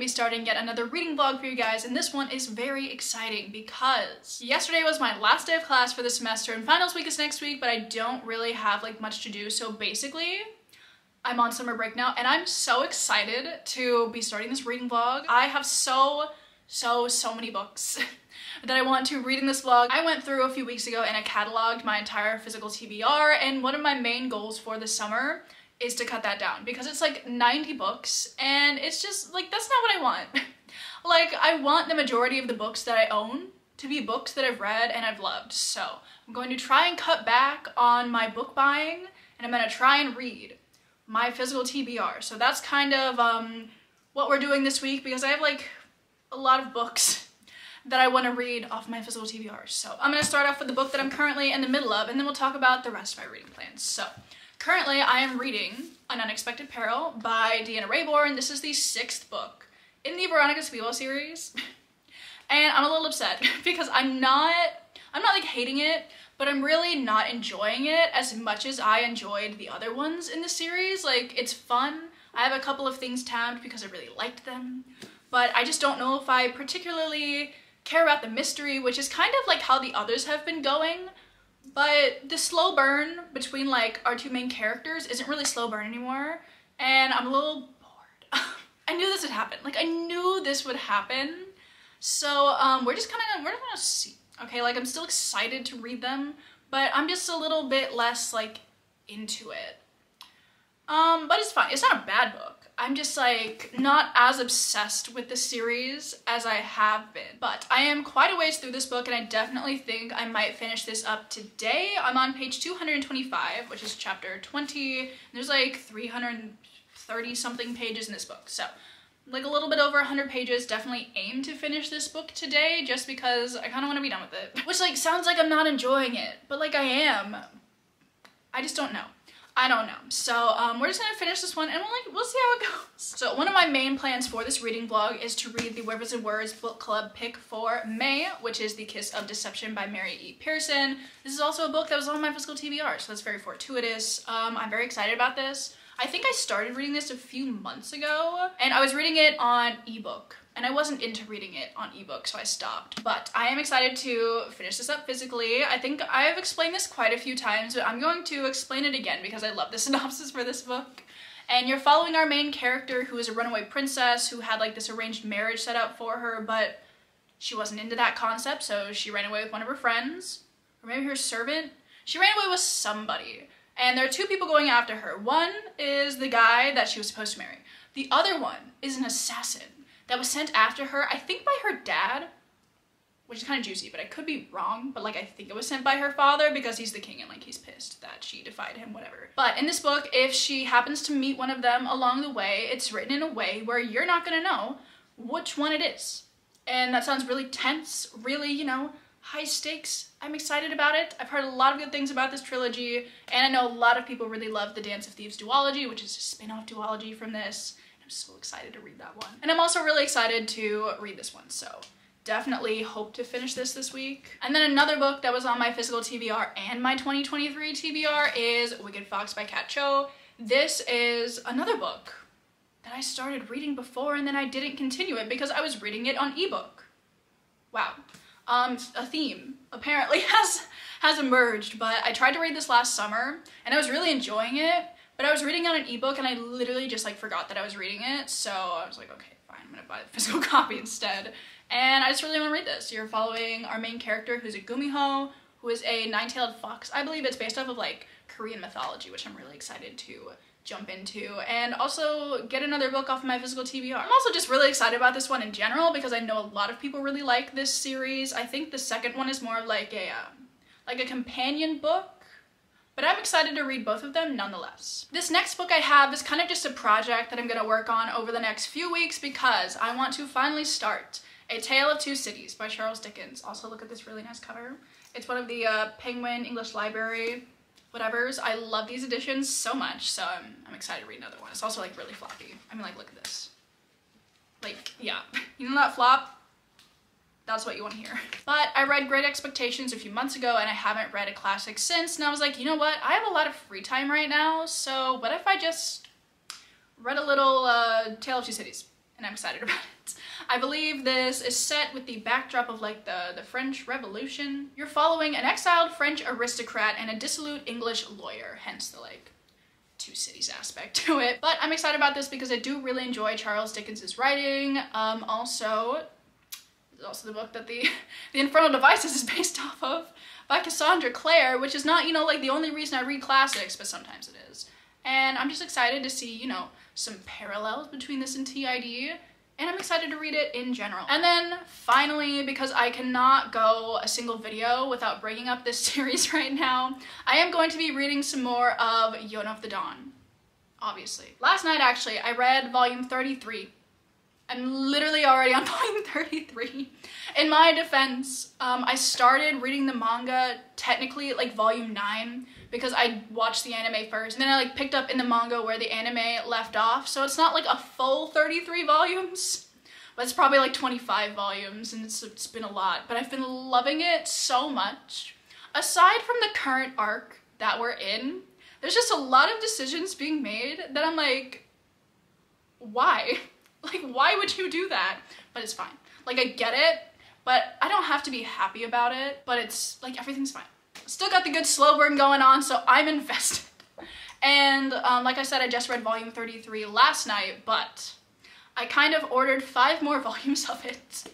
to be starting yet another reading vlog for you guys and this one is very exciting because yesterday was my last day of class for the semester and finals week is next week but I don't really have like much to do so basically I'm on summer break now and I'm so excited to be starting this reading vlog. I have so, so, so many books that I want to read in this vlog. I went through a few weeks ago and I cataloged my entire physical TBR and one of my main goals for the summer is to cut that down because it's like 90 books and it's just like that's not what I want. like I want the majority of the books that I own to be books that I've read and I've loved. So I'm going to try and cut back on my book buying and I'm going to try and read my physical TBR. So that's kind of um, what we're doing this week because I have like a lot of books that I want to read off my physical TBR. So I'm going to start off with the book that I'm currently in the middle of and then we'll talk about the rest of my reading plans. So Currently, I am reading An Unexpected Peril by Deanna Raybourn. This is the sixth book in the Veronica Speedwell series. and I'm a little upset because I'm not, I'm not like hating it, but I'm really not enjoying it as much as I enjoyed the other ones in the series. Like, it's fun. I have a couple of things tabbed because I really liked them, but I just don't know if I particularly care about the mystery, which is kind of like how the others have been going. But the slow burn between like our two main characters isn't really slow burn anymore. And I'm a little bored. I knew this would happen. Like I knew this would happen. So um, we're just kind of, we're just gonna see. Okay, like I'm still excited to read them, but I'm just a little bit less like into it. Um, but it's fine. It's not a bad book. I'm just like not as obsessed with the series as I have been. But I am quite a ways through this book and I definitely think I might finish this up today. I'm on page 225, which is chapter 20. There's like 330 something pages in this book. So like a little bit over 100 pages definitely aim to finish this book today just because I kind of want to be done with it which like sounds like I'm not enjoying it but like I am I just don't know I don't know. So um, we're just gonna finish this one and we'll like we'll see how it goes. So one of my main plans for this reading vlog is to read the Rivers and Words book club pick for May, which is The Kiss of Deception by Mary E. Pearson. This is also a book that was on my physical TBR, so that's very fortuitous. Um, I'm very excited about this. I think I started reading this a few months ago and I was reading it on ebook and I wasn't into reading it on ebook, so I stopped. But I am excited to finish this up physically. I think I've explained this quite a few times, but I'm going to explain it again because I love the synopsis for this book. And you're following our main character who is a runaway princess who had like this arranged marriage set up for her, but she wasn't into that concept, so she ran away with one of her friends, or maybe her servant. She ran away with somebody. And there are two people going after her. One is the guy that she was supposed to marry. The other one is an assassin that was sent after her, I think by her dad, which is kind of juicy, but I could be wrong, but like I think it was sent by her father because he's the king and like he's pissed that she defied him, whatever. But in this book, if she happens to meet one of them along the way, it's written in a way where you're not gonna know which one it is. And that sounds really tense, really, you know, high stakes. I'm excited about it. I've heard a lot of good things about this trilogy, and I know a lot of people really love the Dance of Thieves duology, which is a spin-off duology from this so excited to read that one. And I'm also really excited to read this one, so definitely hope to finish this this week. And then another book that was on my physical TBR and my 2023 TBR is Wicked Fox by Kat Cho. This is another book that I started reading before and then I didn't continue it because I was reading it on ebook. Wow. Um, a theme apparently has has emerged, but I tried to read this last summer and I was really enjoying it, but I was reading on an ebook and I literally just like forgot that I was reading it. So I was like, okay, fine, I'm gonna buy the physical copy instead. And I just really wanna read this. You're following our main character who's a Gumiho, who is a nine-tailed fox. I believe it's based off of like Korean mythology, which I'm really excited to jump into and also get another book off of my physical TBR. I'm also just really excited about this one in general because I know a lot of people really like this series. I think the second one is more of like a uh, like a companion book but I'm excited to read both of them nonetheless. This next book I have is kind of just a project that I'm gonna work on over the next few weeks because I want to finally start A Tale of Two Cities by Charles Dickens. Also look at this really nice cover. It's one of the uh, Penguin English Library whatevers. I love these editions so much, so I'm, I'm excited to read another one. It's also like really floppy. I mean like look at this. Like, yeah. You know that flop? That's what you want to hear. But I read Great Expectations a few months ago and I haven't read a classic since and I was like, you know what, I have a lot of free time right now, so what if I just read a little uh, Tale of Two Cities? and I'm excited about it. I believe this is set with the backdrop of like the, the French Revolution. You're following an exiled French aristocrat and a dissolute English lawyer, hence the like two cities aspect to it. But I'm excited about this because I do really enjoy Charles Dickens's writing. Um, also, also the book that the, the Infernal Devices is based off of by Cassandra Clare, which is not, you know, like the only reason I read classics, but sometimes it is. And I'm just excited to see, you know, some parallels between this and TID and I'm excited to read it in general. And then finally, because I cannot go a single video without bringing up this series right now, I am going to be reading some more of Yona of the Dawn, obviously. Last night, actually, I read volume 33. I'm literally already on volume 33. In my defense, um, I started reading the manga technically like volume 9 because I watched the anime first and then I like picked up in the manga where the anime left off. So it's not like a full 33 volumes, but it's probably like 25 volumes and it's, it's been a lot. But I've been loving it so much. Aside from the current arc that we're in, there's just a lot of decisions being made that I'm like, why? Like, why would you do that? But it's fine. Like, I get it, but I don't have to be happy about it, but it's like everything's fine. Still got the good slow burn going on, so I'm invested. And um, like I said, I just read volume 33 last night, but I kind of ordered five more volumes of it.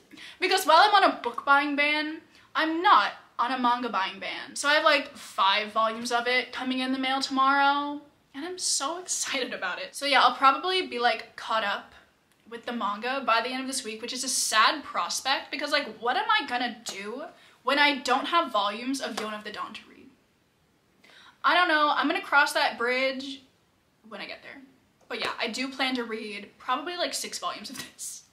Because while I'm on a book buying ban, I'm not on a manga buying ban. So I have like five volumes of it coming in the mail tomorrow, and I'm so excited about it. So yeah, I'll probably be like caught up with the manga by the end of this week, which is a sad prospect because like what am I gonna do when I don't have volumes of Yona of the Dawn to read. I don't know, I'm gonna cross that bridge when I get there. But yeah, I do plan to read probably like six volumes of this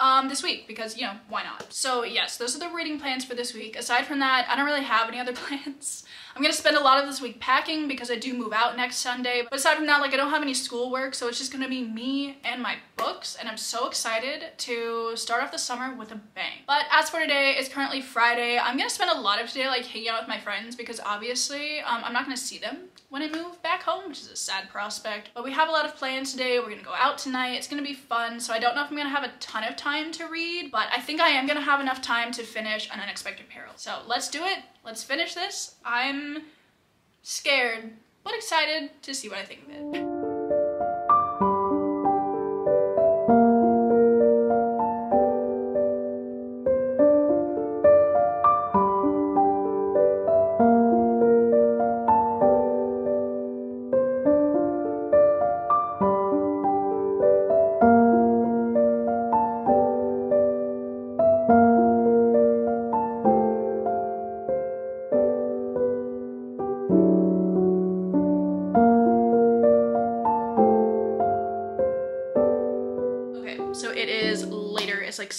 um, this week because, you know, why not? So yes, those are the reading plans for this week. Aside from that, I don't really have any other plans. I'm gonna spend a lot of this week packing because I do move out next Sunday. But aside from that, like I don't have any schoolwork, so it's just gonna be me and my books, and I'm so excited to start off the summer with a bang. But as for today, it's currently Friday. I'm gonna spend a lot of today like hanging out with my friends because obviously um, I'm not gonna see them when I move back home, which is a sad prospect. But we have a lot of plans today. We're gonna go out tonight. It's gonna be fun. So I don't know if I'm gonna have a ton of time to read, but I think I am gonna have enough time to finish An Unexpected Peril. So let's do it. Let's finish this. I'm scared, but excited to see what I think of it.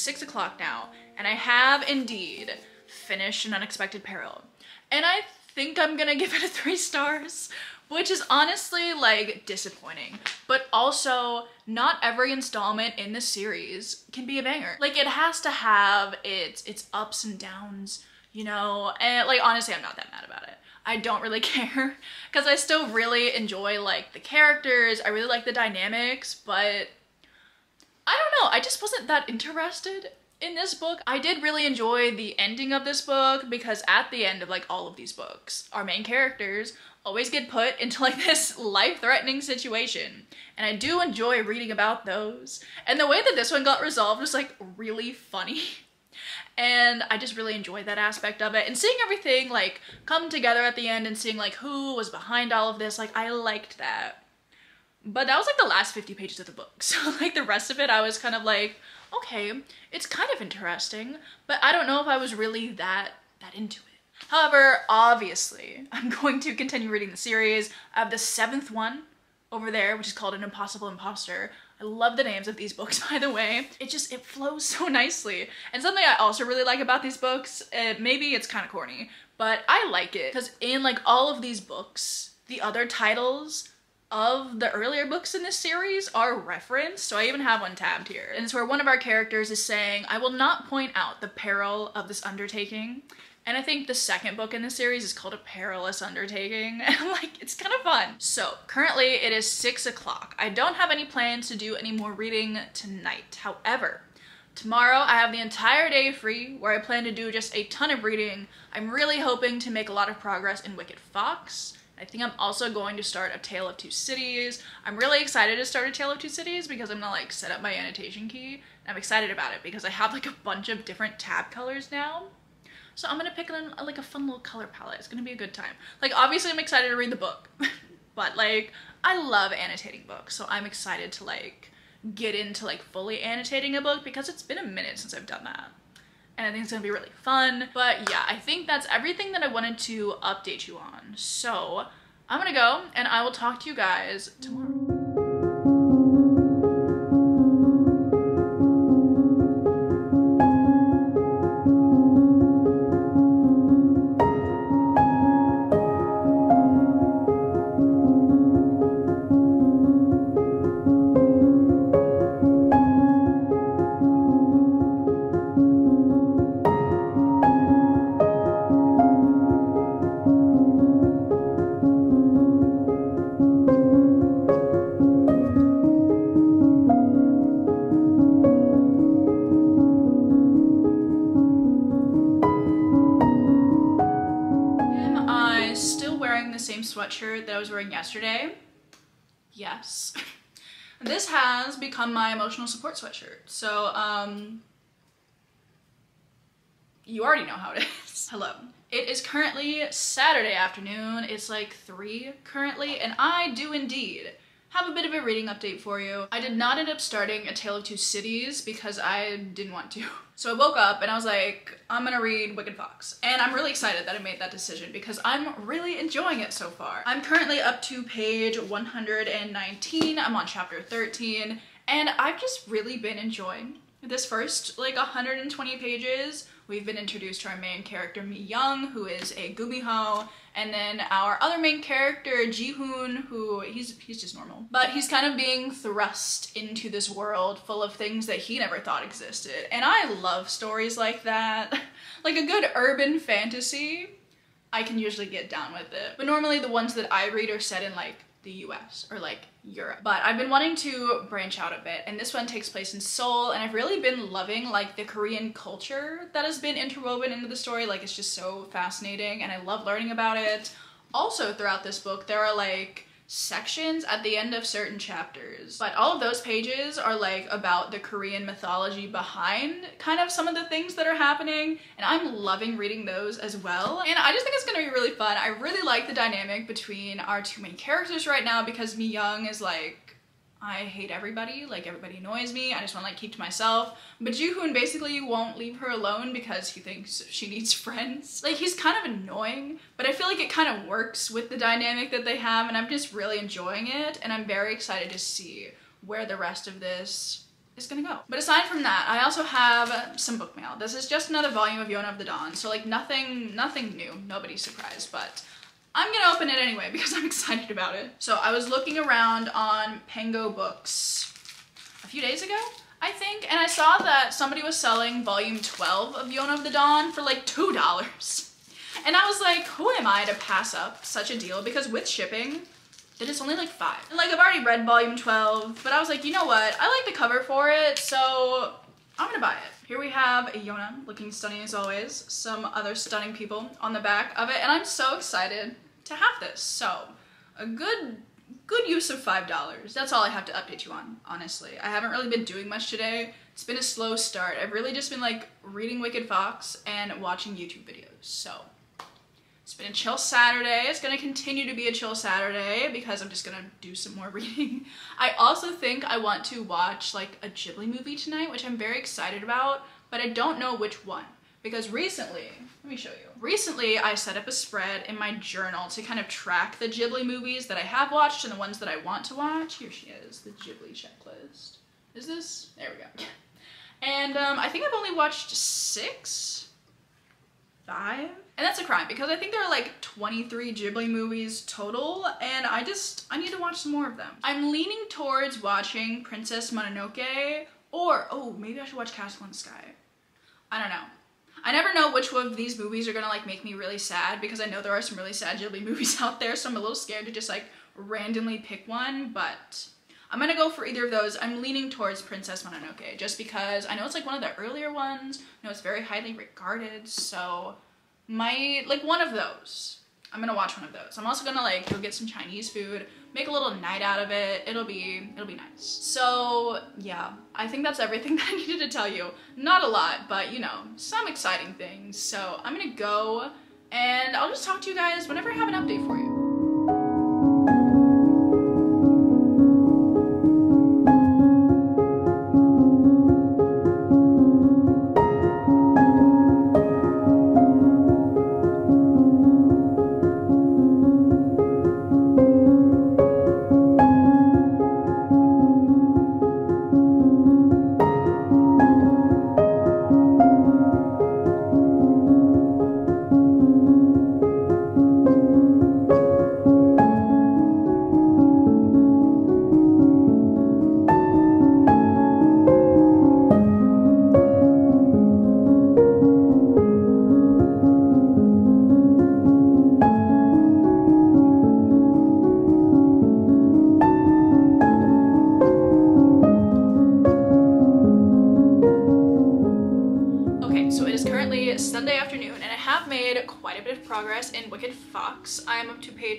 Six o'clock now, and I have indeed finished An Unexpected Peril. And I think I'm gonna give it a three stars, which is honestly like disappointing. But also, not every installment in the series can be a banger. Like it has to have its its ups and downs, you know, and like honestly I'm not that mad about it. I don't really care because I still really enjoy like the characters, I really like the dynamics, but I don't know, I just wasn't that interested in this book. I did really enjoy the ending of this book because at the end of like all of these books, our main characters always get put into like this life-threatening situation. And I do enjoy reading about those. And the way that this one got resolved was like really funny. And I just really enjoyed that aspect of it. And seeing everything like come together at the end and seeing like who was behind all of this, like I liked that. But that was like the last 50 pages of the book. So like the rest of it, I was kind of like, okay, it's kind of interesting, but I don't know if I was really that, that into it. However, obviously, I'm going to continue reading the series. I have the seventh one over there, which is called An Impossible Imposter. I love the names of these books, by the way. It just, it flows so nicely. And something I also really like about these books, maybe it's kind of corny, but I like it because in like all of these books, the other titles of the earlier books in this series are referenced, so I even have one tabbed here. And it's where one of our characters is saying, I will not point out the peril of this undertaking And I think the second book in the series is called A Perilous Undertaking. And like, it's kind of fun. So currently it is six o'clock. I don't have any plans to do any more reading tonight. However, Tomorrow I have the entire day free where I plan to do just a ton of reading. I'm really hoping to make a lot of progress in Wicked Fox. I think I'm also going to start A Tale of Two Cities. I'm really excited to start A Tale of Two Cities because I'm gonna like set up my annotation key. I'm excited about it because I have like a bunch of different tab colors now. So I'm gonna pick a, like a fun little color palette. It's gonna be a good time. Like obviously I'm excited to read the book, but like I love annotating books. So I'm excited to like get into like fully annotating a book because it's been a minute since I've done that. And I think it's gonna be really fun. But yeah, I think that's everything that I wanted to update you on. So I'm gonna go and I will talk to you guys tomorrow. Sweatshirt that I was wearing yesterday. Yes. this has become my emotional support sweatshirt. So, um, you already know how it is. Hello. It is currently Saturday afternoon. It's like 3 currently, and I do indeed have a bit of a reading update for you. I did not end up starting A Tale of Two Cities because I didn't want to. So I woke up and I was like, I'm gonna read Wicked Fox. And I'm really excited that I made that decision because I'm really enjoying it so far. I'm currently up to page 119. I'm on chapter 13 and I've just really been enjoying this first like 120 pages. We've been introduced to our main character Mi Young, who is a Gumiho, and then our other main character, Jihoon, who he's he's just normal. But he's kind of being thrust into this world full of things that he never thought existed. And I love stories like that. like a good urban fantasy, I can usually get down with it. But normally the ones that I read are set in like the US or like Europe. But I've been wanting to branch out a bit and this one takes place in Seoul and I've really been loving like the Korean culture that has been interwoven into the story. Like it's just so fascinating and I love learning about it. Also throughout this book there are like sections at the end of certain chapters. But all of those pages are like about the Korean mythology behind kind of some of the things that are happening and I'm loving reading those as well. And I just think it's gonna be really fun. I really like the dynamic between our two main characters right now because Mi Young is like I hate everybody, like everybody annoys me, I just want to like keep to myself. But Jihoon basically won't leave her alone because he thinks she needs friends. Like he's kind of annoying, but I feel like it kind of works with the dynamic that they have and I'm just really enjoying it and I'm very excited to see where the rest of this is gonna go. But aside from that, I also have some book mail. This is just another volume of Yona of the Dawn, so like nothing, nothing new, nobody's surprised, but I'm gonna open it anyway because I'm excited about it. So I was looking around on Pango Books a few days ago, I think, and I saw that somebody was selling volume 12 of Yona of the Dawn for like $2. And I was like, who am I to pass up such a deal? Because with shipping, it is only like five. And like I've already read volume 12, but I was like, you know what? I like the cover for it, so I'm gonna buy it. Here we have Yona, looking stunning as always, some other stunning people on the back of it, and I'm so excited to have this. So, a good good use of $5. That's all I have to update you on, honestly. I haven't really been doing much today. It's been a slow start. I've really just been like reading Wicked Fox and watching YouTube videos, so it's been a chill Saturday. It's gonna continue to be a chill Saturday because I'm just gonna do some more reading. I also think I want to watch like a Ghibli movie tonight, which I'm very excited about, but I don't know which one. Because recently, let me show you. Recently, I set up a spread in my journal to kind of track the Ghibli movies that I have watched and the ones that I want to watch. Here she is, the Ghibli checklist. Is this? There we go. And um, I think I've only watched six five. And that's a crime because I think there are like 23 Ghibli movies total and I just, I need to watch some more of them. I'm leaning towards watching Princess Mononoke or, oh, maybe I should watch Castle in the Sky. I don't know. I never know which which of these movies are gonna like make me really sad because I know there are some really sad Ghibli movies out there, so I'm a little scared to just like randomly pick one, but I'm gonna go for either of those. I'm leaning towards Princess Mononoke just because I know it's like one of the earlier ones. I know it's very highly regarded, so my like one of those. I'm gonna watch one of those. I'm also gonna like go get some Chinese food, make a little night out of it. It'll be it'll be nice. So yeah, I think that's everything that I needed to tell you. Not a lot, but you know, some exciting things. So I'm gonna go and I'll just talk to you guys whenever I have an update for you.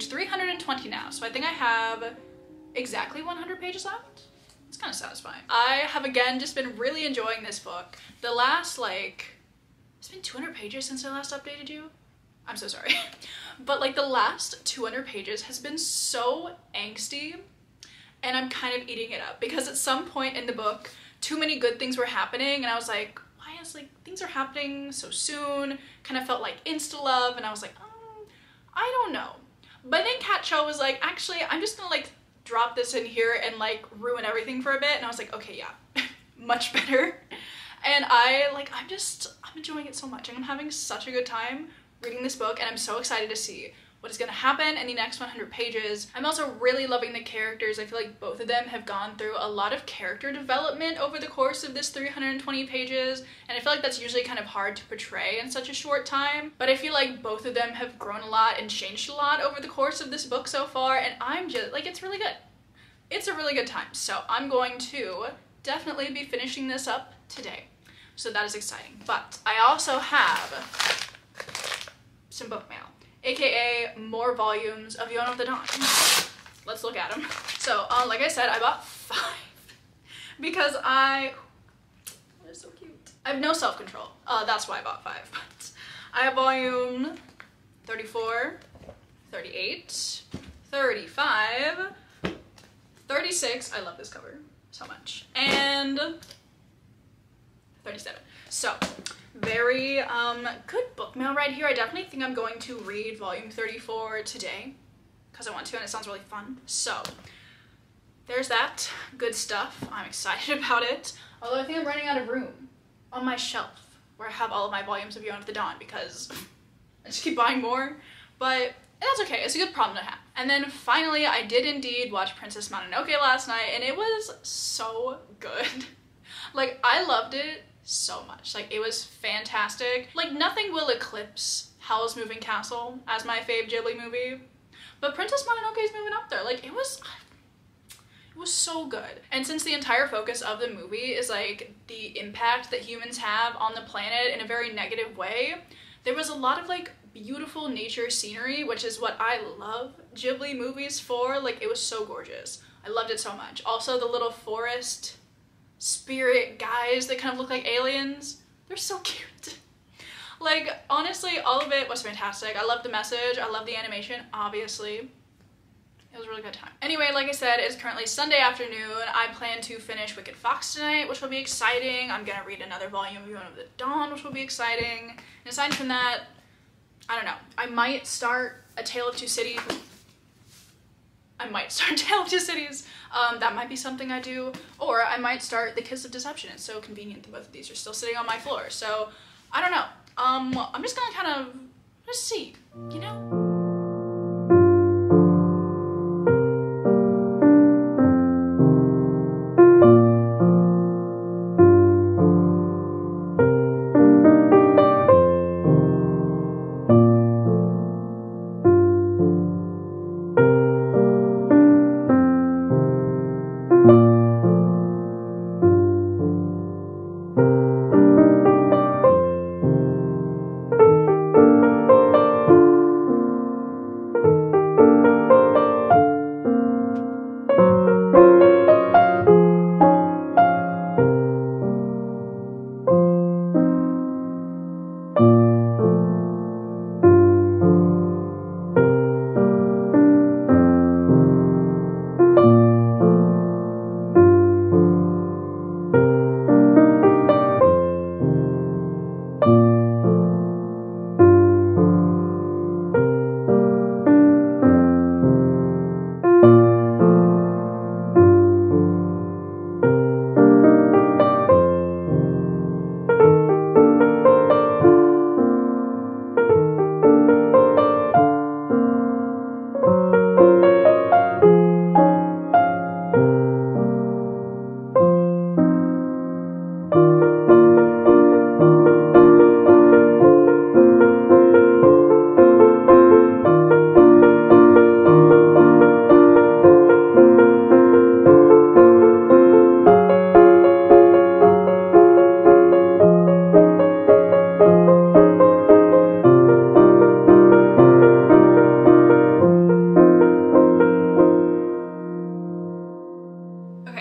Page 320 now, so I think I have exactly 100 pages left. It's kind of satisfying. I have again just been really enjoying this book. The last like, it's been 200 pages since I last updated you. I'm so sorry. but like the last 200 pages has been so angsty and I'm kind of eating it up because at some point in the book, too many good things were happening and I was like, why is like things are happening so soon. Kind of felt like insta love, and I was like, um, I don't know. But then Kat Cho was like, actually, I'm just gonna like drop this in here and like ruin everything for a bit. And I was like, okay, yeah, much better. And I like, I'm just, I'm enjoying it so much. And I'm having such a good time reading this book, and I'm so excited to see what is going to happen in the next 100 pages. I'm also really loving the characters. I feel like both of them have gone through a lot of character development over the course of this 320 pages, and I feel like that's usually kind of hard to portray in such a short time, but I feel like both of them have grown a lot and changed a lot over the course of this book so far, and I'm just, like, it's really good. It's a really good time, so I'm going to definitely be finishing this up today. So that is exciting. But I also have some book mail aka more volumes of Yona of the Dawn. Let's look at them. So, uh, like I said, I bought five because I, they're so cute. I have no self-control. Uh, that's why I bought five. But I have volume 34, 38, 35, 36. I love this cover so much. And 37. So very um, good book mail right here. I definitely think I'm going to read volume 34 today because I want to and it sounds really fun. So there's that good stuff. I'm excited about it. Although I think I'm running out of room on my shelf where I have all of my volumes of Yona of the Dawn because I just keep buying more. But that's okay. It's a good problem to have. And then finally, I did indeed watch Princess Mononoke last night and it was so good. like, I loved it so much. Like, it was fantastic. Like, nothing will eclipse Howl's Moving Castle as my fave Ghibli movie. But Princess Mononoke is moving up there. Like, it was... It was so good. And since the entire focus of the movie is like the impact that humans have on the planet in a very negative way, there was a lot of like beautiful nature scenery, which is what I love Ghibli movies for. Like, it was so gorgeous. I loved it so much. Also, the little forest spirit guys that kind of look like aliens. They're so cute. like, honestly, all of it was fantastic. I love the message. I love the animation, obviously. It was a really good time. Anyway, like I said, it's currently Sunday afternoon. I plan to finish Wicked Fox tonight, which will be exciting. I'm gonna read another volume of of the Dawn, which will be exciting. And aside from that, I don't know. I might start A Tale of Two Cities I might start Tale of Two Cities. Um, that might be something I do. Or I might start The Kiss of Deception. It's so convenient that both of these are still sitting on my floor. So, I don't know. Um, I'm just gonna kind of, just see, you know?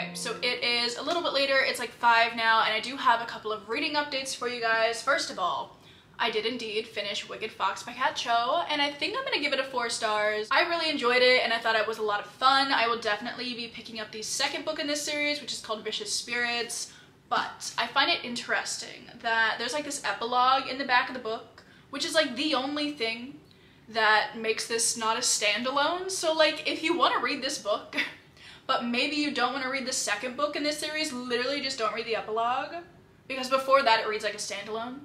Okay, so it is a little bit later. It's like 5 now, and I do have a couple of reading updates for you guys. First of all, I did indeed finish Wicked Fox by Kat Cho, and I think I'm gonna give it a four stars. I really enjoyed it, and I thought it was a lot of fun. I will definitely be picking up the second book in this series, which is called Vicious Spirits, but I find it interesting that there's like this epilogue in the back of the book, which is like the only thing that makes this not a standalone. So like, if you wanna read this book, but maybe you don't want to read the second book in this series, literally just don't read the epilogue, because before that it reads like a standalone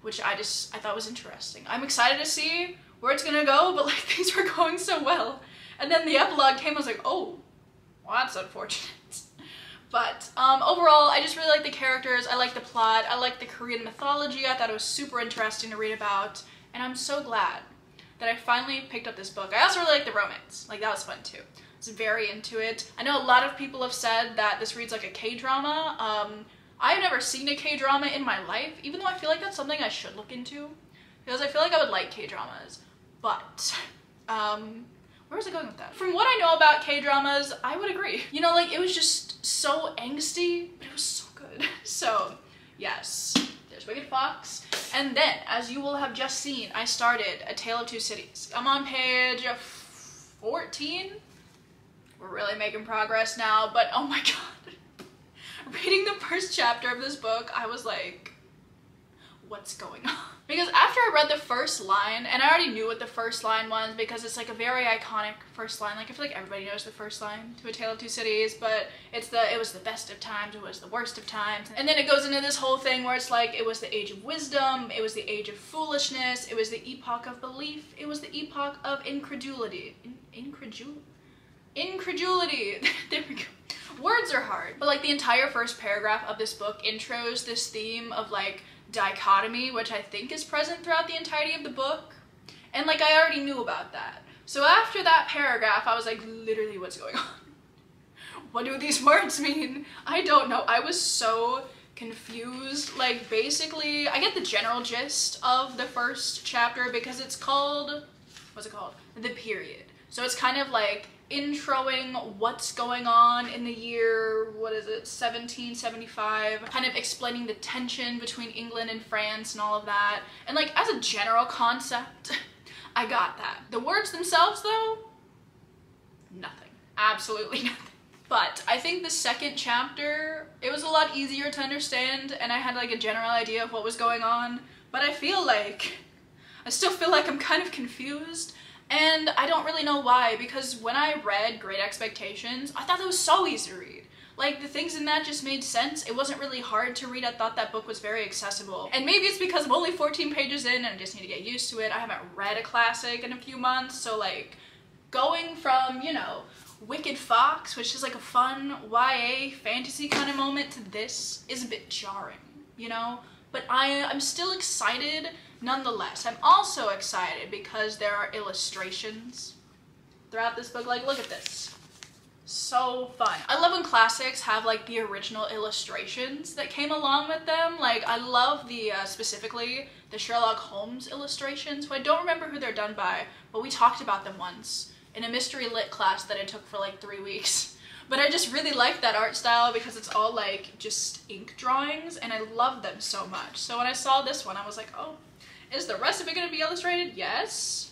which I just I thought was interesting. I'm excited to see where it's gonna go, but like things were going so well. And then the epilogue came, I was like, oh, well that's unfortunate. But um, overall, I just really like the characters, I like the plot, I like the Korean mythology, I thought it was super interesting to read about, and I'm so glad that I finally picked up this book. I also really like the romance, like that was fun too. I was very into it. I know a lot of people have said that this reads like a K-drama, um, I've never seen a K-drama in my life, even though I feel like that's something I should look into. Because I feel like I would like K-dramas. But, um, where was I going with that? From what I know about K-dramas, I would agree. You know, like, it was just so angsty, but it was so good. So, yes, there's Wicked Fox. And then, as you will have just seen, I started A Tale of Two Cities. I'm on page 14. We're really making progress now, but oh my god reading the first chapter of this book, I was like, what's going on? Because after I read the first line, and I already knew what the first line was because it's like a very iconic first line. Like I feel like everybody knows the first line to A Tale of Two Cities, but it's the it was the best of times, it was the worst of times. And then it goes into this whole thing where it's like it was the age of wisdom, it was the age of foolishness, it was the epoch of belief, it was the epoch of incredulity. In incredulity? Incredulity. there we go words are hard, but like the entire first paragraph of this book intros this theme of like dichotomy, which I think is present throughout the entirety of the book. And like I already knew about that. So after that paragraph, I was like, literally what's going on? what do these words mean? I don't know. I was so confused. Like basically, I get the general gist of the first chapter because it's called, what's it called? The period. So it's kind of like introing what's going on in the year, what is it, 1775, kind of explaining the tension between England and France and all of that. And like as a general concept, I got that. The words themselves though, nothing. Absolutely nothing. But I think the second chapter, it was a lot easier to understand and I had like a general idea of what was going on. But I feel like, I still feel like I'm kind of confused and I don't really know why, because when I read Great Expectations, I thought it was so easy to read. Like, the things in that just made sense. It wasn't really hard to read. I thought that book was very accessible. And maybe it's because I'm only 14 pages in and I just need to get used to it. I haven't read a classic in a few months, so like, going from, you know, Wicked Fox, which is like a fun YA fantasy kind of moment, to this is a bit jarring, you know? But I, I'm still excited nonetheless. I'm also excited because there are illustrations throughout this book. Like, look at this. So fun. I love when classics have like the original illustrations that came along with them. Like, I love the, uh, specifically, the Sherlock Holmes illustrations, who I don't remember who they're done by, but we talked about them once in a mystery lit class that I took for like three weeks. But I just really like that art style because it's all like just ink drawings and I love them so much. So when I saw this one, I was like, oh, is the rest of it going to be illustrated? Yes.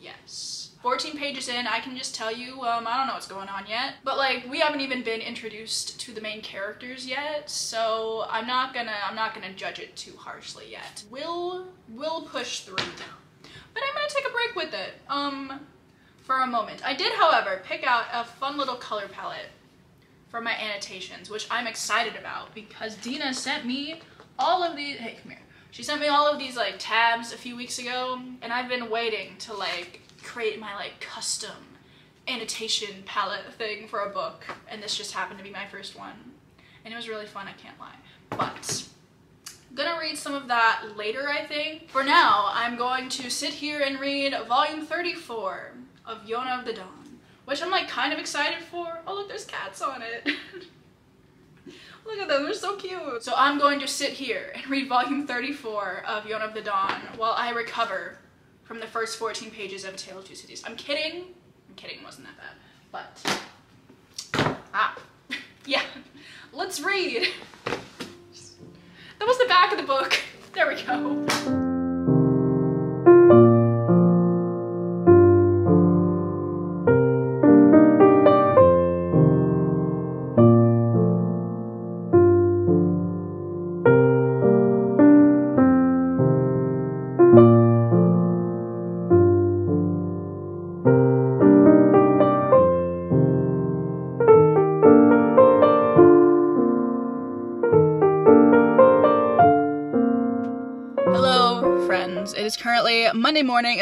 Yes. 14 pages in, I can just tell you, um, I don't know what's going on yet. But like, we haven't even been introduced to the main characters yet, so I'm not gonna, I'm not gonna judge it too harshly yet. We'll, we'll push through. But I'm gonna take a break with it, um, for a moment. I did, however, pick out a fun little color palette for my annotations, which I'm excited about because Dina sent me all of these, hey, come here. She sent me all of these like tabs a few weeks ago and I've been waiting to like create my like custom annotation palette thing for a book and this just happened to be my first one. And it was really fun I can't lie. But I'm gonna read some of that later I think. For now I'm going to sit here and read volume 34 of Yona of the Dawn which I'm like kind of excited for. Oh look there's cats on it Look at them, they're so cute. So I'm going to sit here and read volume 34 of Yona of the Dawn while I recover from the first 14 pages of Tale of Two Cities. I'm kidding. I'm kidding, it wasn't that bad. But, ah, yeah, let's read. That was the back of the book. There we go.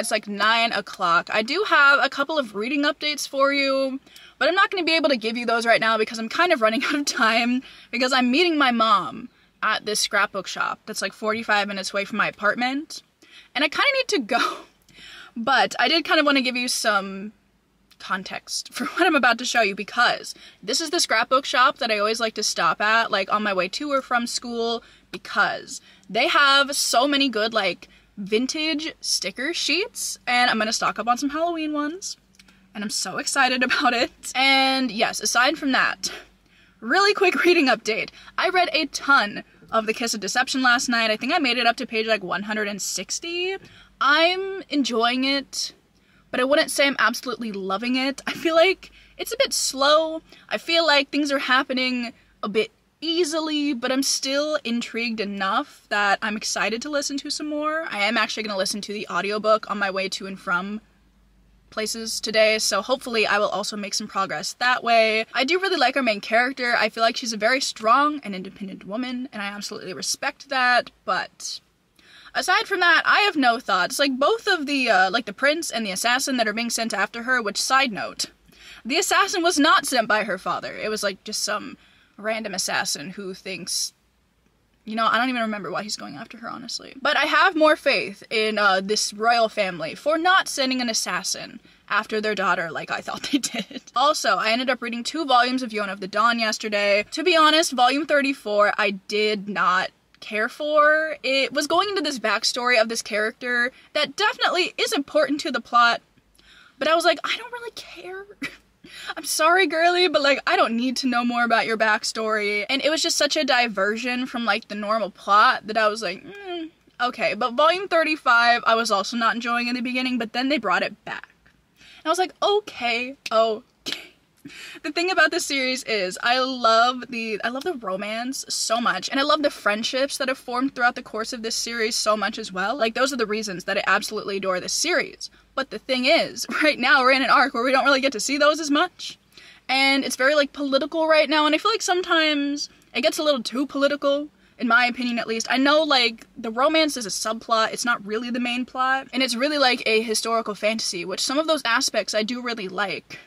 It's like 9 o'clock. I do have a couple of reading updates for you, but I'm not going to be able to give you those right now because I'm kind of running out of time because I'm meeting my mom at this scrapbook shop that's like 45 minutes away from my apartment. And I kind of need to go. But I did kind of want to give you some context for what I'm about to show you because this is the scrapbook shop that I always like to stop at like on my way to or from school because they have so many good like vintage sticker sheets and I'm gonna stock up on some Halloween ones and I'm so excited about it. And yes, aside from that, really quick reading update. I read a ton of The Kiss of Deception last night. I think I made it up to page like 160. I'm enjoying it, but I wouldn't say I'm absolutely loving it. I feel like it's a bit slow. I feel like things are happening a bit easily, but I'm still intrigued enough that I'm excited to listen to some more. I am actually going to listen to the audiobook on my way to and from places today, so hopefully I will also make some progress that way. I do really like our main character. I feel like she's a very strong and independent woman, and I absolutely respect that, but aside from that, I have no thoughts. Like both of the uh, like the prince and the assassin that are being sent after her, which side note, the assassin was not sent by her father. It was like just some random assassin who thinks you know, I don't even remember why he's going after her, honestly. But I have more faith in uh, this royal family for not sending an assassin after their daughter like I thought they did. Also, I ended up reading two volumes of Yona of the Dawn yesterday. To be honest, volume 34 I did not care for. It was going into this backstory of this character that definitely is important to the plot, but I was like, I don't really care. I'm sorry, girly, but like, I don't need to know more about your backstory. And it was just such a diversion from like the normal plot that I was like, mm, okay. But volume 35, I was also not enjoying in the beginning, but then they brought it back. And I was like, okay, okay. The thing about this series is I love the I love the romance so much and I love the friendships that have formed throughout the course of this series so much as well. Like those are the reasons that I absolutely adore this series. But the thing is, right now we're in an arc where we don't really get to see those as much. And it's very like political right now, and I feel like sometimes it gets a little too political, in my opinion at least. I know like the romance is a subplot, it's not really the main plot, and it's really like a historical fantasy, which some of those aspects I do really like.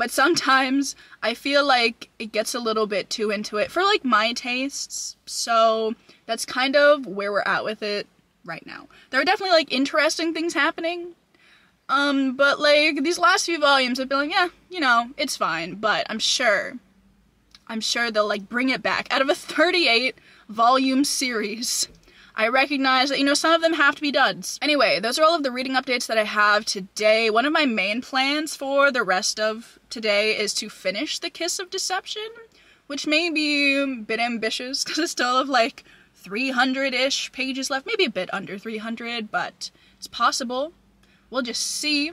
But sometimes I feel like it gets a little bit too into it for like my tastes. So that's kind of where we're at with it right now. There are definitely like interesting things happening, um, but like these last few volumes, I've been like, yeah, you know, it's fine. But I'm sure, I'm sure they'll like bring it back. Out of a 38 volume series, I recognize that, you know, some of them have to be duds. Anyway, those are all of the reading updates that I have today. One of my main plans for the rest of today is to finish The Kiss of Deception, which may be a bit ambitious because I still have like 300 ish pages left, maybe a bit under 300, but it's possible. We'll just see.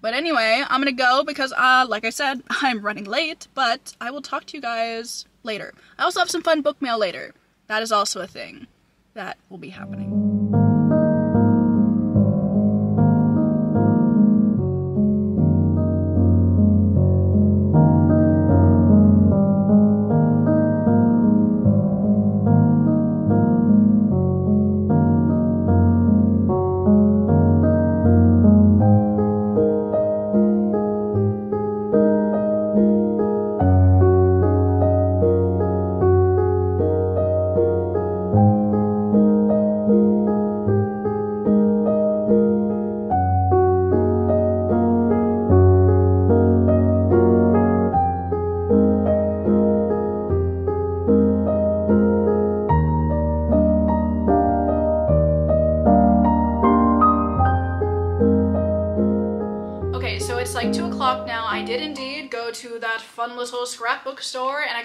But anyway, I'm gonna go because, uh, like I said, I'm running late, but I will talk to you guys later. I also have some fun book mail later. That is also a thing that will be happening.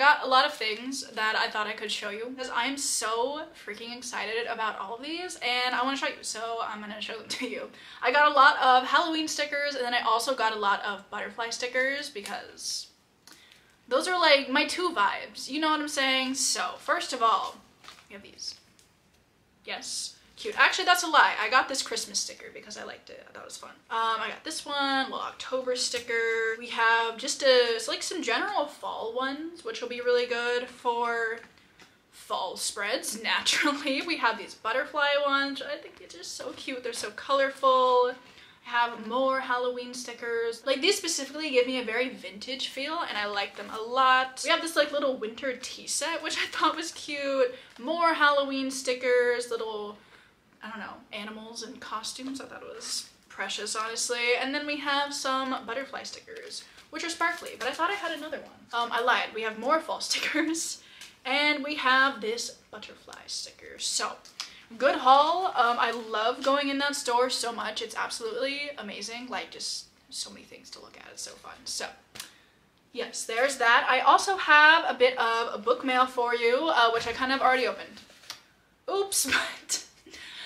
Got a lot of things that I thought I could show you because I am so freaking excited about all of these and I want to show you so I'm gonna show them to you. I got a lot of Halloween stickers and then I also got a lot of butterfly stickers because those are like my two vibes you know what I'm saying? So first of all we have these. Yes cute. Actually, that's a lie. I got this Christmas sticker because I liked it. I thought it was fun. Um, I got this one, little October sticker. We have just a, like some general fall ones, which will be really good for fall spreads, naturally. We have these butterfly ones, I think they're just so cute. They're so colorful. I have more Halloween stickers. Like these specifically give me a very vintage feel and I like them a lot. We have this like little winter tea set, which I thought was cute. More Halloween stickers, little I don't know, animals and costumes. I thought it was precious, honestly. And then we have some butterfly stickers, which are sparkly, but I thought I had another one. Um, I lied. We have more fall stickers, and we have this butterfly sticker. So, good haul. Um, I love going in that store so much. It's absolutely amazing. Like, just so many things to look at. It's so fun. So, yes, there's that. I also have a bit of a book mail for you, uh, which I kind of already opened. Oops, but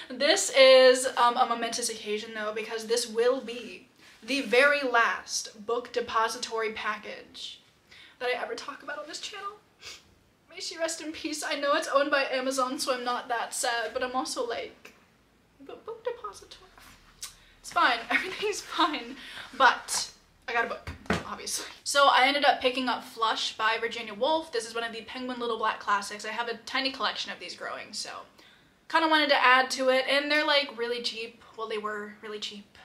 this is um, a momentous occasion though because this will be the very last book depository package that I ever talk about on this channel. May she rest in peace. I know it's owned by Amazon so I'm not that sad but I'm also like, but book depository. It's fine, everything's fine, but I got a book obviously. So I ended up picking up Flush by Virginia Woolf. This is one of the Penguin Little Black Classics. I have a tiny collection of these growing, so kind of wanted to add to it and they're like really cheap. Well they were really cheap.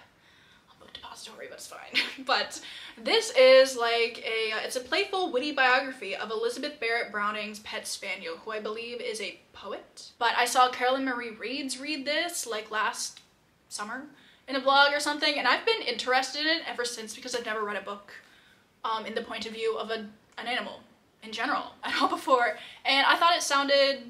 On book depository but it's fine. But this is like a uh, it's a playful witty biography of elizabeth barrett browning's pet spaniel who i believe is a poet. But i saw carolyn marie reeds read this like last summer in a blog or something and i've been interested in it ever since because i've never read a book um, in the point of view of a, an animal in general at all before. And i thought it sounded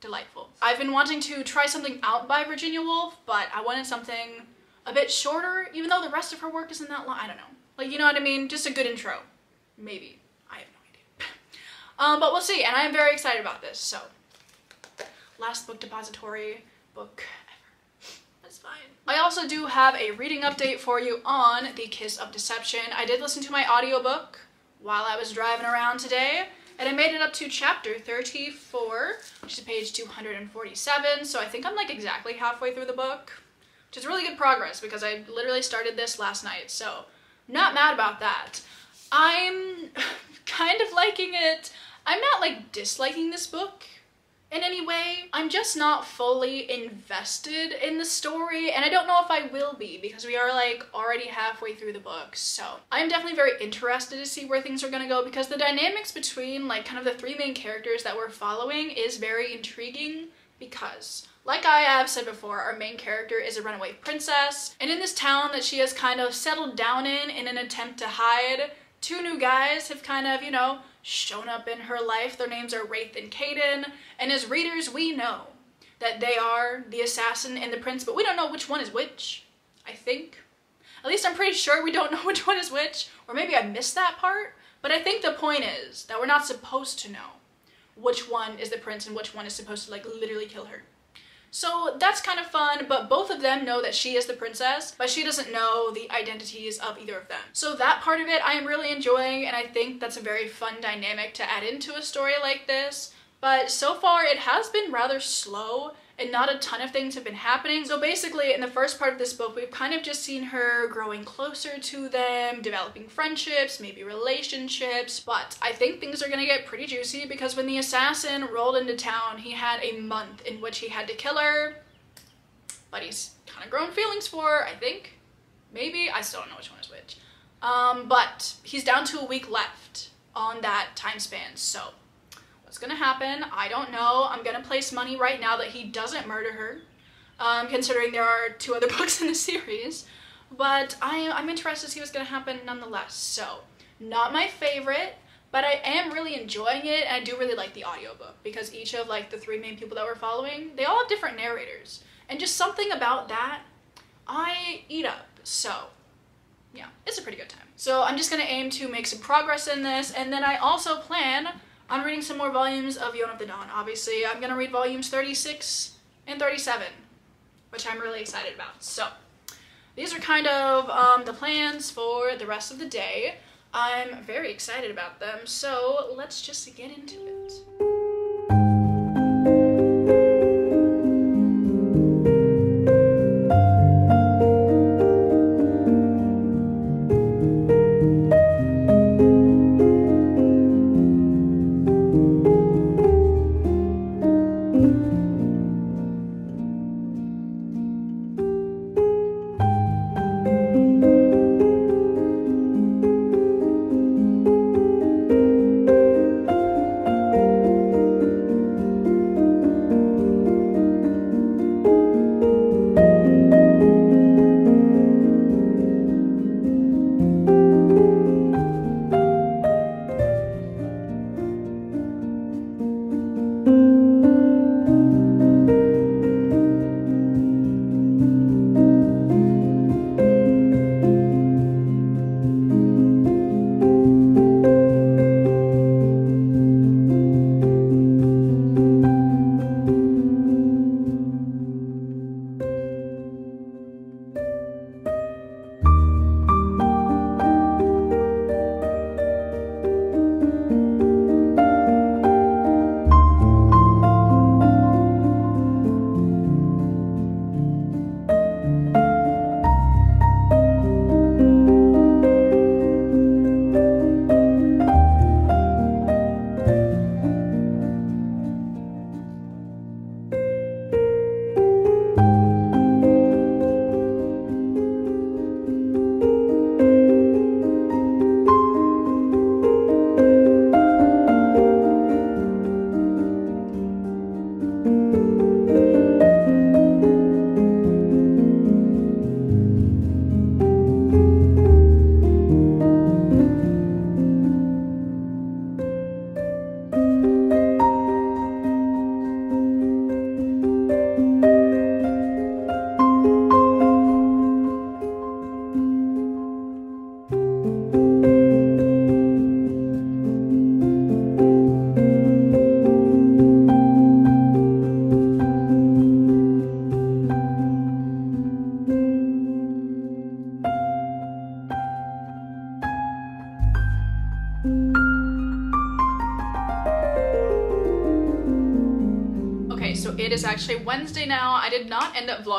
delightful. I've been wanting to try something out by Virginia Woolf, but I wanted something a bit shorter, even though the rest of her work isn't that long. I don't know. Like, you know what I mean? Just a good intro. Maybe. I have no idea. um, but we'll see, and I am very excited about this, so. Last book depository book ever. That's fine. I also do have a reading update for you on The Kiss of Deception. I did listen to my audiobook while I was driving around today, and I made it up to chapter 34, which is page 247, so I think I'm like exactly halfway through the book, which is really good progress because I literally started this last night, so not mad about that. I'm kind of liking it. I'm not like disliking this book in any way. I'm just not fully invested in the story and I don't know if I will be because we are like already halfway through the book. So I'm definitely very interested to see where things are gonna go because the dynamics between like kind of the three main characters that we're following is very intriguing because like I have said before, our main character is a runaway princess, and in this town that she has kind of settled down in in an attempt to hide, two new guys have kind of, you know, shown up in her life. Their names are Rafe and Kaden, and as readers, we know that they are the assassin and the prince, but we don't know which one is which, I think. At least I'm pretty sure we don't know which one is which, or maybe I missed that part, but I think the point is that we're not supposed to know which one is the prince and which one is supposed to like literally kill her. So that's kind of fun, but both of them know that she is the princess, but she doesn't know the identities of either of them. So that part of it I am really enjoying, and I think that's a very fun dynamic to add into a story like this. But so far it has been rather slow and not a ton of things have been happening. So basically, in the first part of this book, we've kind of just seen her growing closer to them, developing friendships, maybe relationships, but I think things are gonna get pretty juicy because when the assassin rolled into town, he had a month in which he had to kill her, but he's kind of grown feelings for her, I think. Maybe, I still don't know which one is which. Um, but he's down to a week left on that time span, so gonna happen? I don't know. I'm gonna place money right now that he doesn't murder her, um, considering there are two other books in the series. But I, I'm interested to see what's gonna happen nonetheless. So, not my favorite, but I am really enjoying it and I do really like the audiobook because each of like the three main people that we're following, they all have different narrators. And just something about that, I eat up. So, yeah, it's a pretty good time. So I'm just gonna aim to make some progress in this, and then I also plan on reading some more volumes of Yona of the Dawn. Obviously, I'm gonna read volumes 36 and 37, which I'm really excited about. So these are kind of um, the plans for the rest of the day. I'm very excited about them, so let's just get into it.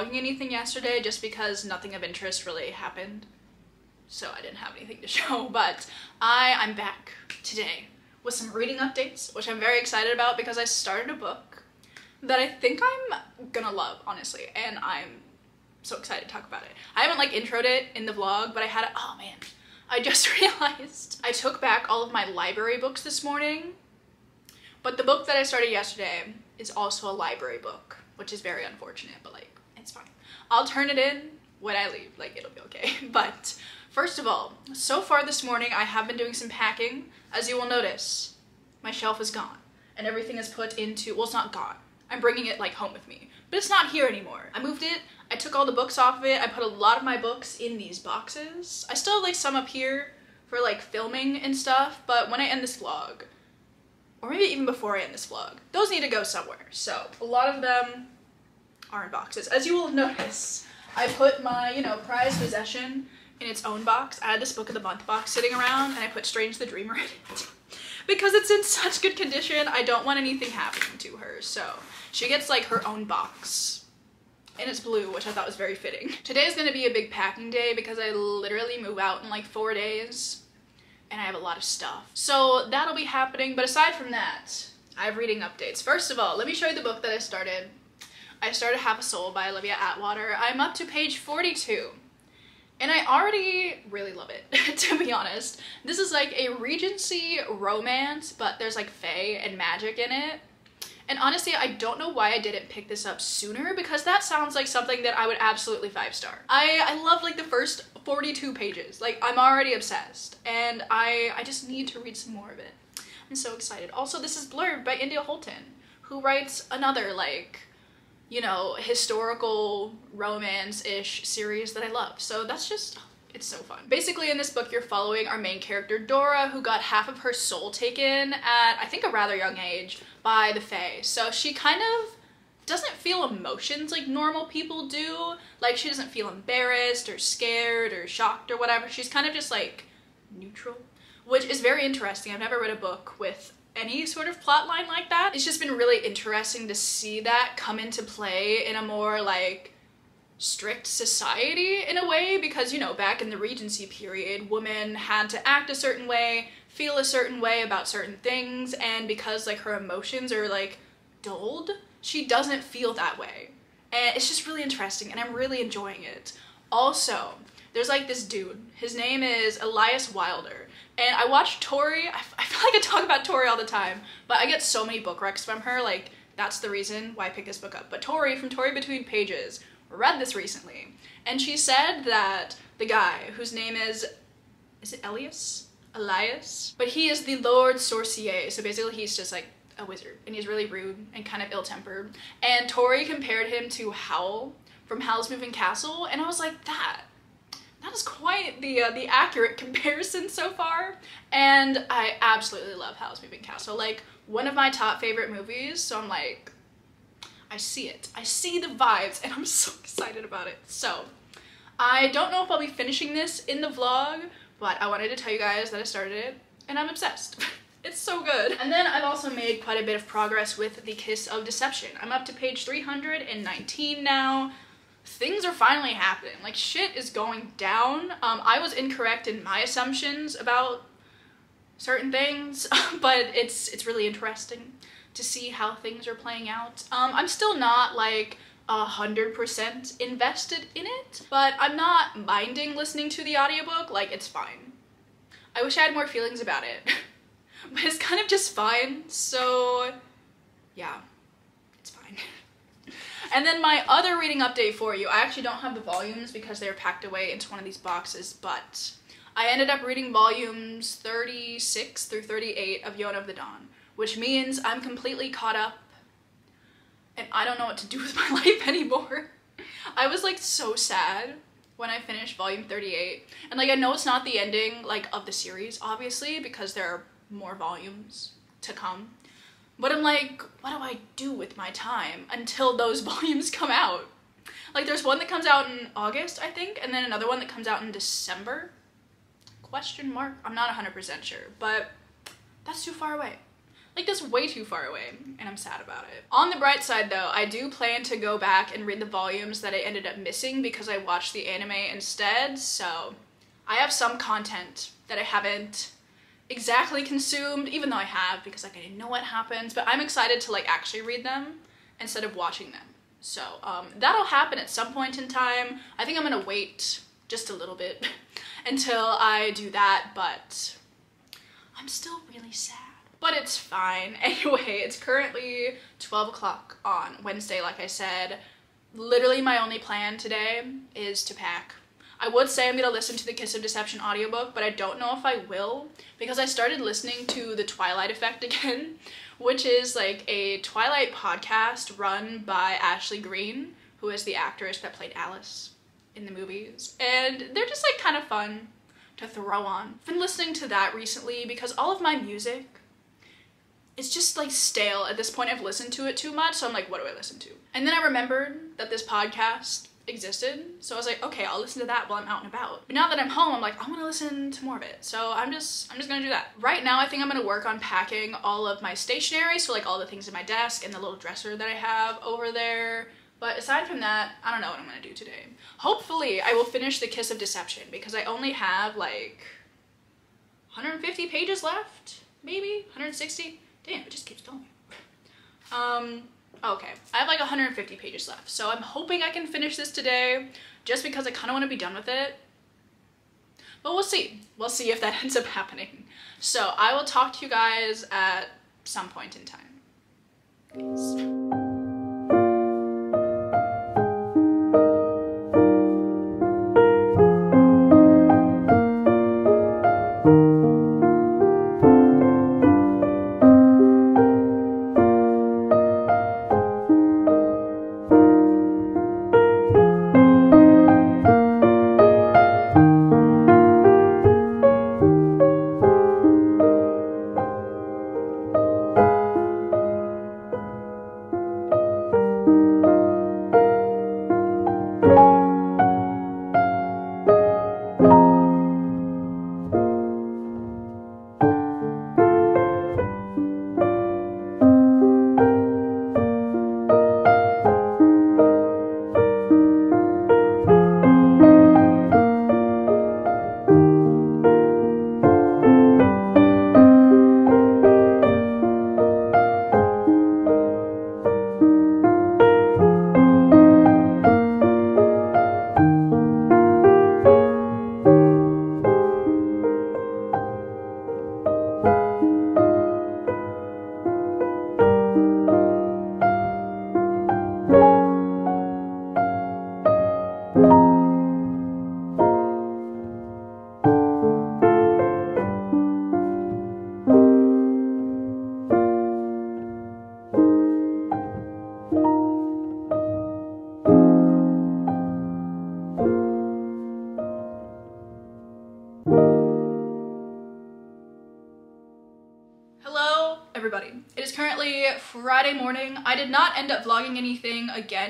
Vlogging anything yesterday just because nothing of interest really happened. So I didn't have anything to show, but I I'm back today with some reading updates, which I'm very excited about because I started a book that I think I'm gonna love, honestly, and I'm so excited to talk about it. I haven't like introed it in the vlog, but I had it, oh man, I just realized I took back all of my library books this morning but the book that I started yesterday is also a library book, which is very unfortunate, but like. I'll turn it in when I leave, like, it'll be okay. But first of all, so far this morning, I have been doing some packing. As you will notice, my shelf is gone and everything is put into, well, it's not gone. I'm bringing it like home with me, but it's not here anymore. I moved it, I took all the books off of it, I put a lot of my books in these boxes. I still have like some up here for like filming and stuff, but when I end this vlog, or maybe even before I end this vlog. Those need to go somewhere. So a lot of them are in boxes. As you will notice, I put my, you know, prized possession in its own box. I had this book of the month box sitting around and I put Strange the Dreamer in it. because it's in such good condition, I don't want anything happening to her. So she gets like her own box. And it's blue, which I thought was very fitting. Today is gonna be a big packing day because I literally move out in like four days and I have a lot of stuff. So that'll be happening, but aside from that, I have reading updates. First of all, let me show you the book that I started. I started Half a Soul by Olivia Atwater. I'm up to page 42. And I already really love it, to be honest. This is like a Regency romance, but there's like fae and magic in it. And honestly, I don't know why I didn't pick this up sooner because that sounds like something that I would absolutely five star. I, I love like the first 42 pages. Like I'm already obsessed and I, I just need to read some more of it. I'm so excited. Also, this is Blurred by India Holton, who writes another like, you know, historical romance-ish series that I love. So that's just It's so fun. Basically, in this book, you're following our main character, Dora, who got half of her soul taken at, I think, a rather young age by the Fae. So she kind of doesn't feel emotions like normal people do. Like, she doesn't feel embarrassed or scared or shocked or whatever. She's kind of just like neutral, which is very interesting. I've never read a book with any sort of plot line like that. It's just been really interesting to see that come into play in a more like strict society in a way because you know back in the regency period women had to act a certain way feel a certain way about certain things and because like her emotions are like dulled she doesn't feel that way. And it's just really interesting and i'm really enjoying it. Also there's like this dude. His name is elias wilder and i watch tori I, I feel like i talk about tori all the time but i get so many book recs from her like that's the reason why i picked this book up but tori from tori between pages read this recently, and she said that the guy whose name is is it Elias? Elias? But he is the Lord Sorcier, so basically he's just like a wizard, and he's really rude and kind of ill-tempered. And Tori compared him to Howl from Howl's Moving Castle, and I was like, that that is quite the uh, the accurate comparison so far and i absolutely love howl's moving castle like one of my top favorite movies so i'm like I see it. I see the vibes and I'm so excited about it. So I don't know if I'll be finishing this in the vlog, but I wanted to tell you guys that I started it and I'm obsessed. it's so good. And then I've also made quite a bit of progress with The Kiss of Deception. I'm up to page 319 now. Things are finally happening. Like shit is going down. Um, I was incorrect in my assumptions about certain things, but it's it's really interesting to see how things are playing out. Um, I'm still not like a hundred percent invested in it, but I'm not minding listening to the audiobook, like it's fine. I wish I had more feelings about it, but it's kind of just fine, so yeah. And then my other reading update for you, I actually don't have the volumes because they're packed away into one of these boxes, but I ended up reading volumes 36 through 38 of Yona of the Dawn which means I'm completely caught up and I don't know what to do with my life anymore. I was like so sad when I finished volume 38. And like I know it's not the ending like of the series obviously because there are more volumes to come. But I'm like, what do I do with my time until those volumes come out? Like there's one that comes out in August, I think, and then another one that comes out in December. Question mark? I'm not 100% sure, but that's too far away. Like that's way too far away and I'm sad about it. On the bright side though, I do plan to go back and read the volumes that I ended up missing because I watched the anime instead. So I have some content that I haven't exactly consumed, even though I have because like I didn't know what happens, but I'm excited to like actually read them instead of watching them. So um, that'll happen at some point in time. I think I'm gonna wait just a little bit until I do that, but I'm still really sad but it's fine. Anyway, it's currently 12 o'clock on Wednesday, like I said. Literally my only plan today is to pack. I would say I'm gonna listen to the Kiss of Deception audiobook, but I don't know if I will because I started listening to The Twilight Effect again, which is like a Twilight podcast run by Ashley Greene, who is the actress that played Alice in the movies. And they're just like kind of fun to throw on. I've been listening to that recently because all of my music it's just like stale at this point. I've listened to it too much, so I'm like, what do I listen to? And then I remembered that this podcast existed, so I was like, okay, I'll listen to that while I'm out and about. But now that I'm home, I'm like, I want to listen to more of it. So I'm just, I'm just gonna do that. Right now, I think I'm gonna work on packing all of my stationery, so like all the things in my desk and the little dresser that I have over there. But aside from that, I don't know what I'm gonna do today. Hopefully, I will finish The Kiss of Deception because I only have like 150 pages left, maybe 160. Damn, it just keeps going. Um, okay, I have like 150 pages left, so I'm hoping I can finish this today, just because I kind of want to be done with it. But we'll see. We'll see if that ends up happening. So I will talk to you guys at some point in time. Peace.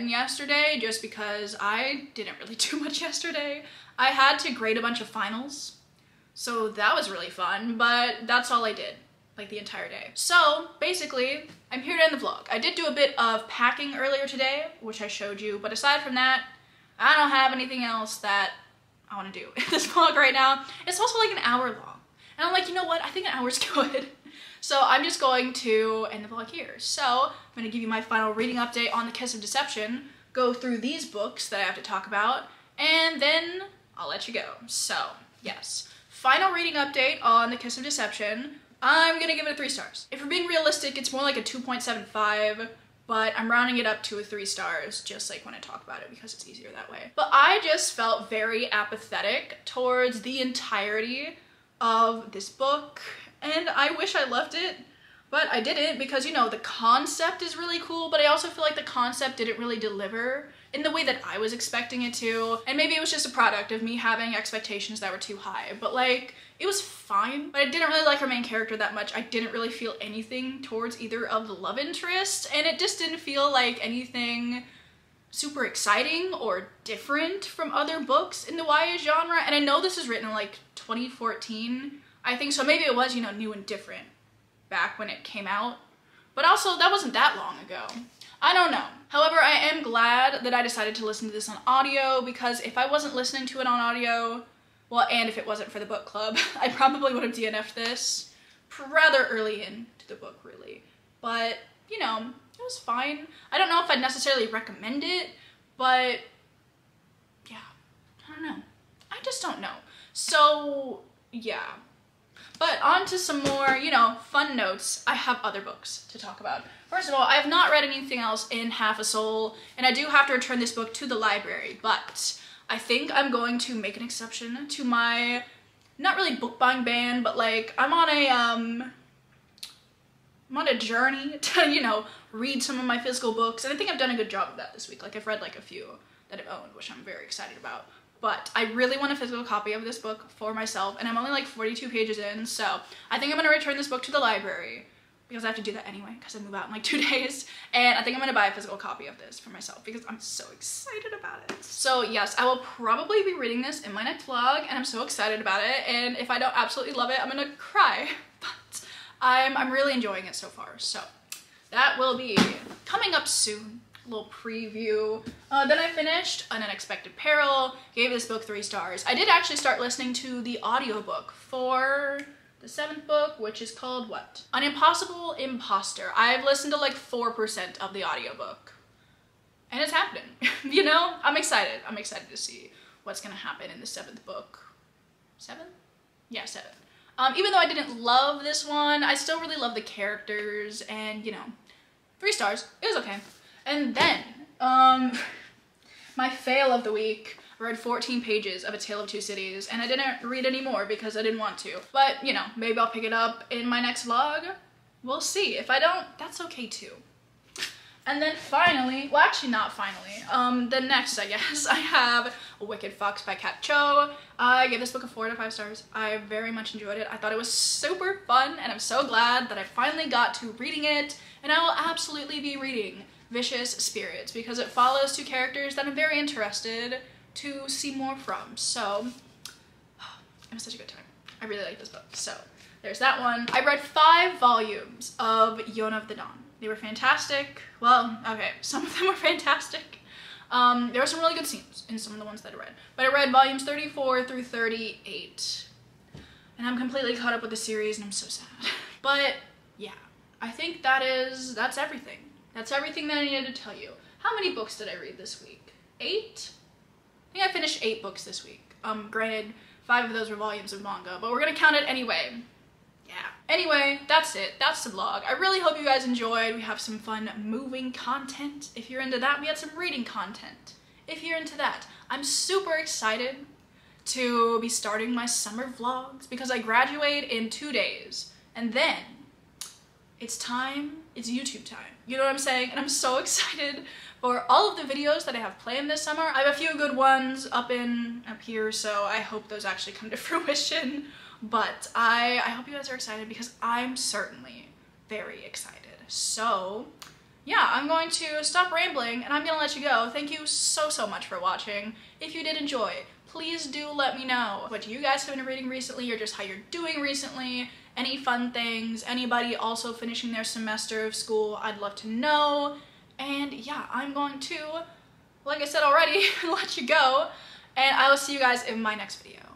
Again yesterday just because I didn't really do much yesterday. I had to grade a bunch of finals, so that was really fun, but that's all I did like the entire day. So basically, I'm here to end the vlog. I did do a bit of packing earlier today, which I showed you, but aside from that, I don't have anything else that I want to do in this vlog right now. It's also like an hour long. And I'm like, you know what? I think an hour's good. So I'm just going to end the vlog here. So I'm going to give you my final reading update on The Kiss of Deception, go through these books that I have to talk about, and then I'll let you go. So, yes. Final reading update on The Kiss of Deception. I'm gonna give it a three stars. If we're being realistic, it's more like a 2.75, but I'm rounding it up to a three stars just like when I talk about it because it's easier that way. But I just felt very apathetic towards the entirety of this book and I wish I left it but I didn't because you know the concept is really cool but I also feel like the concept didn't really deliver in the way that I was expecting it to. And maybe it was just a product of me having expectations that were too high but like it was fine. But I didn't really like our main character that much. I didn't really feel anything towards either of the love interests and it just didn't feel like anything super exciting or different from other books in the YA genre. And I know this is written in like 2014 I think so maybe it was you know new and different back when it came out. But also, that wasn't that long ago. I don't know. However, I am glad that I decided to listen to this on audio because if I wasn't listening to it on audio, well, and if it wasn't for the book club, I probably would have DNF'd this rather early into the book, really. But, you know, it was fine. I don't know if I'd necessarily recommend it, but yeah, I don't know. I just don't know. So, yeah. But on to some more, you know, fun notes. I have other books to talk about. First of all, I have not read anything else in Half a Soul, and I do have to return this book to the library, but I think I'm going to make an exception to my, not really book buying ban, but like, I'm on a, um, I'm on a journey to, you know, read some of my physical books, and I think I've done a good job of that this week. Like, I've read like a few that I've owned, which I'm very excited about but I really want a physical copy of this book for myself and I'm only like 42 pages in so I think I'm gonna return this book to the library because I have to do that anyway because I move out in like two days and I think I'm gonna buy a physical copy of this for myself because I'm so excited about it. So yes, I will probably be reading this in my next vlog and I'm so excited about it and if I don't absolutely love it, I'm gonna cry but I'm, I'm really enjoying it so far so that will be coming up soon little preview. Uh, then I finished An Unexpected Peril, gave this book three stars. I did actually start listening to the audiobook for the seventh book, which is called what? An Impossible Impostor. I've listened to like 4% of the audiobook. And it's happening. you know? I'm excited. I'm excited to see what's gonna happen in the seventh book. Seven? Yeah, seven. Um, even though I didn't love this one, I still really love the characters and, you know, three stars. It was okay. And then, um, my fail of the week, I read 14 pages of A Tale of Two Cities, and I didn't read any more because I didn't want to. But, you know, maybe I'll pick it up in my next vlog. We'll see. If I don't, that's okay too. And then finally, well actually not finally, um, the next I guess, I have Wicked Fox by Kat Cho. I gave this book a four to five stars. I very much enjoyed it. I thought it was super fun and I'm so glad that I finally got to reading it and I will absolutely be reading Vicious Spirits because it follows two characters that I'm very interested to see more from. So it was such a good time. I really like this book. So there's that one. I read five volumes of Yona of the Dawn. They were fantastic. Well, okay, some of them were fantastic. Um, there were some really good scenes in some of the ones that I read. But I read volumes 34 through 38. And I'm completely caught up with the series and I'm so sad. But yeah, I think that is, that's everything. That's everything that I needed to tell you. How many books did I read this week? Eight? I think I finished eight books this week. Um, granted, five of those were volumes of manga, but we're gonna count it anyway. Yeah. Anyway, that's it. That's the vlog. I really hope you guys enjoyed. We have some fun moving content. If you're into that, we had some reading content. If you're into that, I'm super excited to be starting my summer vlogs because I graduate in two days. And then it's time, it's YouTube time. You know what I'm saying? And I'm so excited for all of the videos that I have planned this summer. I have a few good ones up in up here, so I hope those actually come to fruition. But I, I hope you guys are excited because I'm certainly very excited. So, yeah, I'm going to stop rambling and I'm gonna let you go. Thank you so, so much for watching. If you did enjoy, please do let me know what you guys have been reading recently or just how you're doing recently. Any fun things, anybody also finishing their semester of school, I'd love to know. And yeah, I'm going to, like I said already, let you go. And I will see you guys in my next video.